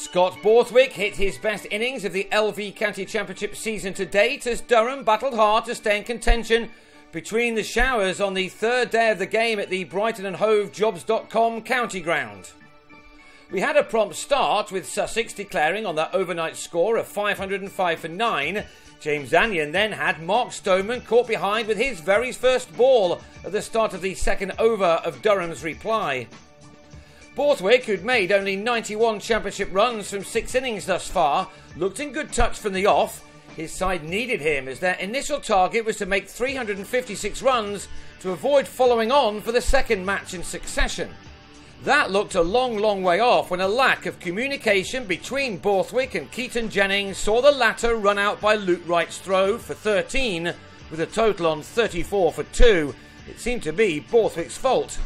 Scott Borthwick hit his best innings of the LV County Championship season to date as Durham battled hard to stay in contention between the showers on the third day of the game at the Brighton and Hove Jobs.com county ground. We had a prompt start with Sussex declaring on their overnight score of 505 for 9. James Anyon then had Mark Stoneman caught behind with his very first ball at the start of the second over of Durham's reply. Borthwick, who'd made only 91 championship runs from six innings thus far, looked in good touch from the off. His side needed him as their initial target was to make 356 runs to avoid following on for the second match in succession. That looked a long, long way off when a lack of communication between Borthwick and Keaton Jennings saw the latter run out by Luke Wright's throw for 13, with a total on 34 for 2. It seemed to be Borthwick's fault.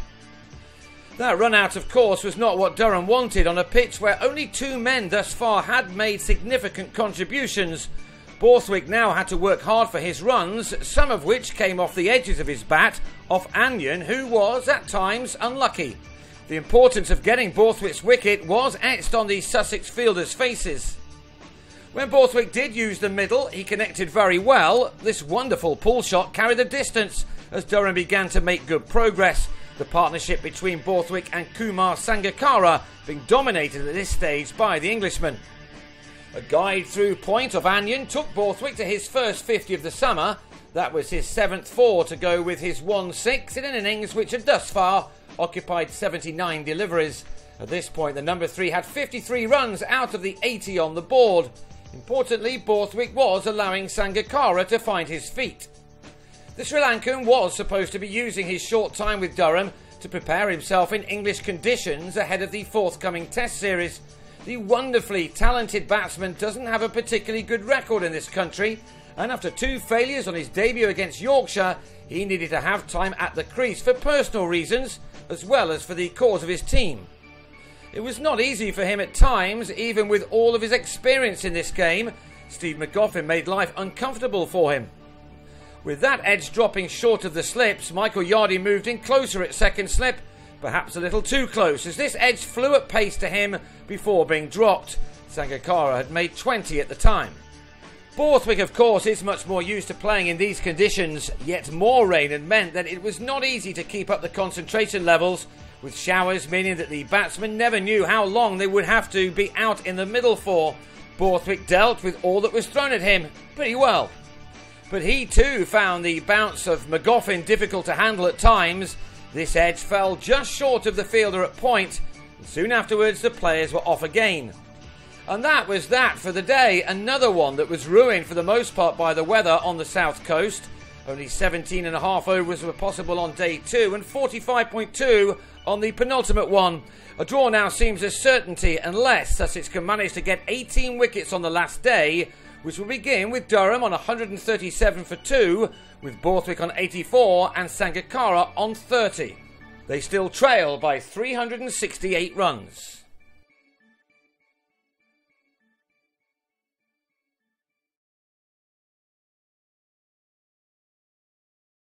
That run out, of course, was not what Durham wanted on a pitch where only two men thus far had made significant contributions. Borthwick now had to work hard for his runs, some of which came off the edges of his bat, off Anyon, who was at times unlucky. The importance of getting Borthwick's wicket was etched on the Sussex fielders' faces. When Borthwick did use the middle, he connected very well. This wonderful pull shot carried the distance as Durham began to make good progress. The partnership between Borthwick and Kumar Sangakkara being dominated at this stage by the Englishman. A guide through point of Anyon took Borthwick to his first 50 of the summer. That was his seventh four to go with his 1 6 in an innings which had thus far occupied 79 deliveries. At this point, the number three had 53 runs out of the 80 on the board. Importantly, Borthwick was allowing Sangakkara to find his feet. The Sri Lankan was supposed to be using his short time with Durham to prepare himself in English conditions ahead of the forthcoming Test series. The wonderfully talented batsman doesn't have a particularly good record in this country, and after two failures on his debut against Yorkshire, he needed to have time at the crease for personal reasons as well as for the cause of his team. It was not easy for him at times, even with all of his experience in this game. Steve Magoffin made life uncomfortable for him. With that edge dropping short of the slips, Michael Yardy moved in closer at second slip, perhaps a little too close, as this edge flew at pace to him before being dropped. Sangakkara had made 20 at the time. Borthwick, of course, is much more used to playing in these conditions, yet more rain had meant that it was not easy to keep up the concentration levels, with showers meaning that the batsmen never knew how long they would have to be out in the middle for. Borthwick dealt with all that was thrown at him pretty well. But he too found the bounce of Magoffin difficult to handle at times. This edge fell just short of the fielder at point, and soon afterwards the players were off again. And that was that for the day. Another one that was ruined for the most part by the weather on the south coast. Only 17 and a half overs were possible on day two and 45.2 on the penultimate one. A draw now seems a certainty unless Sussex can manage to get 18 wickets on the last day, which will begin with Durham on 137 for 2, with Borthwick on 84 and Sangakkara on 30. They still trail by 368 runs.